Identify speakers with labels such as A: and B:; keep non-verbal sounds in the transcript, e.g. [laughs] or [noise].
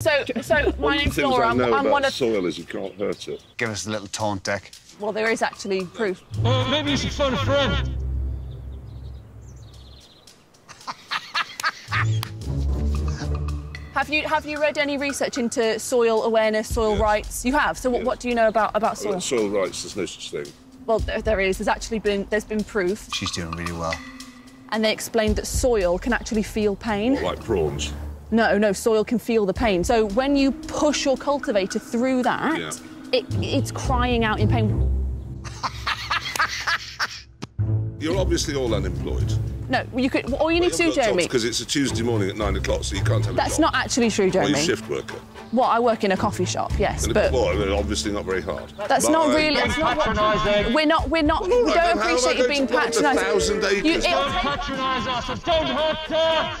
A: So, so [laughs] my
B: One of the
A: name's
B: things
A: Laura.
B: I
A: I'm, I'm
B: about
A: one of.
B: soil is you can't hurt it.
C: Give us a little taunt Dec.
A: Well, there is actually proof.
D: Well, maybe you should phone a friend. [laughs]
A: Have you have you read any research into soil awareness, soil
B: Yes.
A: rights? You have. So, what,
B: Yes.
A: what do you know about about uh, soil?
B: Well, soil rights, there's no such thing.
A: Well, there, there is. There's actually been there's been proof,
C: She's doing really well.
A: and they explained that soil can actually feel pain.
B: Like prawns.
A: No, no, soil can feel the pain. So when you push your cultivator through that,
B: Yeah.
A: it, it's crying out in pain. [laughs]
B: You're obviously all unemployed.
A: No, you could. All you need to do, Jeremy.
B: Because it's a Tuesday morning at nine o'clock, so you can't have a
A: That's
B: job.
A: not actually true,
B: Well,
A: Jeremy.
B: you're a shift worker.
A: Well, I work in a coffee shop, yes,
B: And
A: but
B: well, they're obviously not very hard.
A: that's not
B: Bye.
A: really. That's not what,
D: patronising.
A: we're not. We're not.
B: Well,
A: we
B: right,
A: don't
B: then how
A: appreciate you
B: going
A: being
B: to plant a
A: patronising.
B: thousand acres?
A: You,
D: Don't patronise us don't hurt us.